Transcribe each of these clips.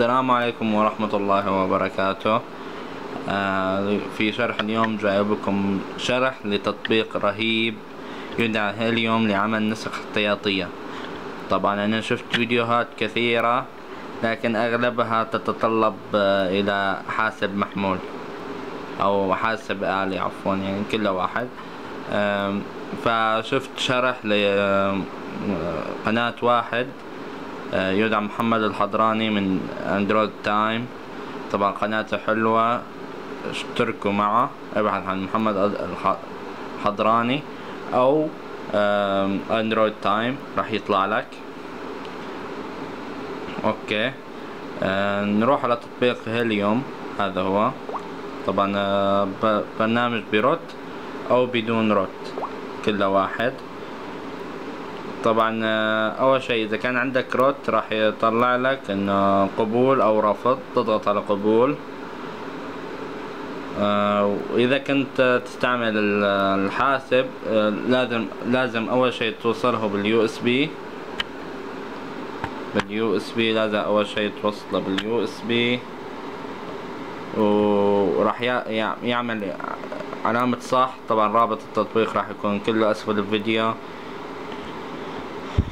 السلام عليكم ورحمة الله وبركاته. آه، في شرح اليوم جايب لكم شرح لتطبيق رهيب يدعى هيليوم لعمل نسخ احتياطية. طبعا أنا شفت فيديوهات كثيرة لكن أغلبها تتطلب آه، إلى حاسب محمول أو حاسب آلي عفوا يعني كل واحد. فشفت شرح لقناة واحد. آه، يدعى محمد الحضراني من Android Time طبعا قناته حلوة اشتركوا معه ابحث عن محمد الح- الحضراني أو Android Time راح يطلع لك. أوكي. آه، نروح على تطبيق هيليوم. هذا هو. طبعا آه، برنامج ب root أو بدون root. كله واحد. طبعا آه، أول شيء إذا كان عندك root راح يطلع لك إنه قبول أو رفض تضغط على قبول. آه، وإذا كنت تستعمل ال- الحاسب آه، لازم لازم أول شيء توصله بال USB. بال USB لازم أول شيء توصله باليو إس بي. وراح يع- يع- يعمل علامة صح. طبعا رابط التطبيق راح يكون كله اسفل الفيديو.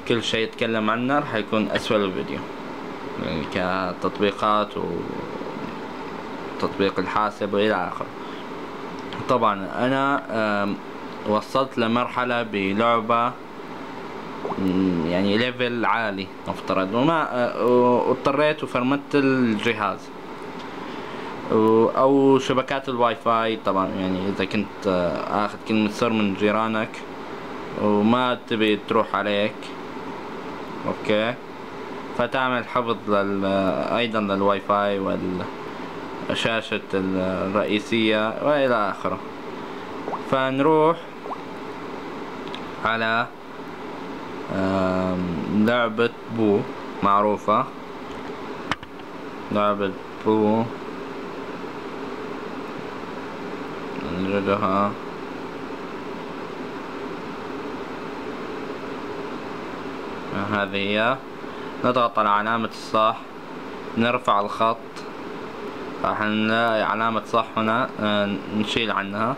كل شيء يتكلم عنه راح يكون اسفل الفيديو يعني كتطبيقات وتطبيق الحاسب وإلى آخره. طبعا أنا وصلت لمرحلة بلعبة يعني ليفل عالي نفترض وما آه، واضطريت وفرمت الجهاز. و- أو شبكات الواي فاي طبعا. يعني إذا كنت آه، آخذ كلمة سر من جيرانك وما تبي تروح عليك أوكي. فتعمل حفظ لل أيضا للواي فاي والشاشة الرئيسية وإلى آخره. فنروح على لعبة Pou معروفة. لعبة Pou. نجدها. هذه. هي نضغط على علامة الصح. نرفع الخط. راح نلاقي علامة صح هنا آه، نشيل عنها.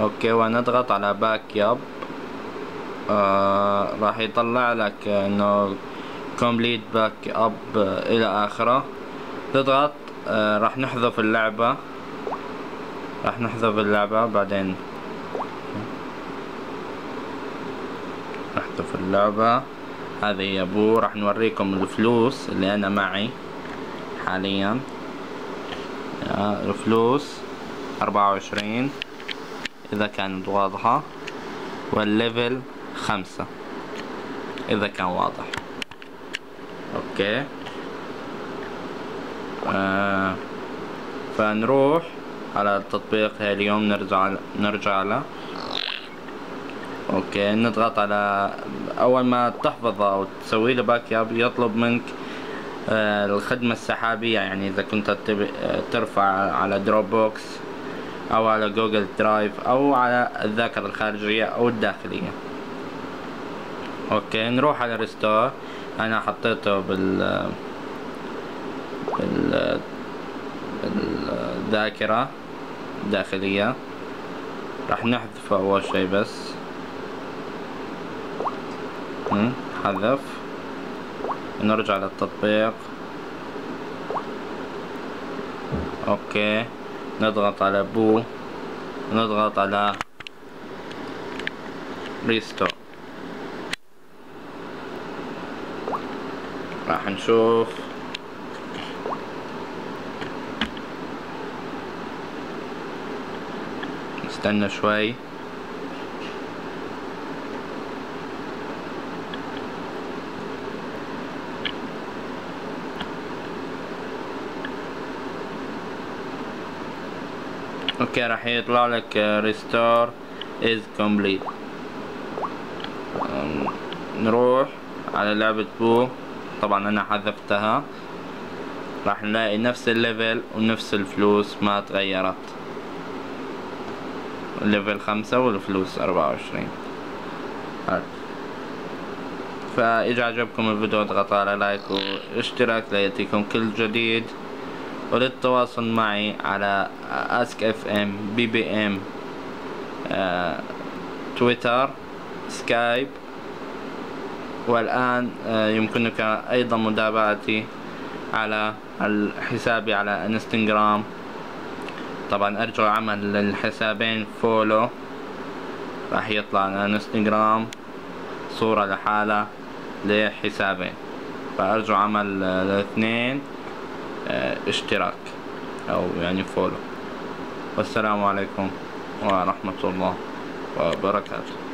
أوكي ونضغط على backup. آه راح يطلع لك إنه complete backup إلى آخره. تضغط آه راح نحذف اللعبة. راح نحذف اللعبة بعدين نحذف اللعبة. هذه يا Pou راح نوريكم الفلوس اللي أنا معي حاليا. يا الفلوس أربعة وعشرين إذا كانت واضحة. وال level خمسة إذا كان واضح. أوكي. آه فنروح على التطبيق هيليوم نرجع نرجع له. أوكي نضغط على أول ما تحفظه أو تسوي له backup يطلب منك آه، الخدمة السحابية يعني إذا كنت ترفع على Dropbox أو على Google Drive أو على الذاكرة الخارجية أو الداخلية. okay نروح على restore أنا حطيته بال بال بالذاكرة الداخلية. راح نحذفه أول شي بس. حذف. نرجع للتطبيق. okay. نضغط على Pou. نضغط على restore راح نشوف. نستنى شوي. okay راح يطلع لك restore is complete نروح على لعبة Pou. طبعا أنا حذفتها. راح نلاقي نفس ال level ونفس الفلوس ما تغيرت. ال level خمسة والفلوس أربعة وعشرين. فإذا عجبكم الفيديو اضغطوا على like واشتراك ليأتيكم كل جديد. وللتواصل معي على اسك اف ام بي بي ام تويتر سكايب والآن آه، يمكنك أيضا متابعتي على حسابي على انستغرام طبعا أرجو عمل الحسابين follow راح يطلع على انستغرام صورة لحالة لحسابين. فأرجو عمل الاثنين. اشتراك أو يعني فولو والسلام عليكم ورحمة الله وبركاته.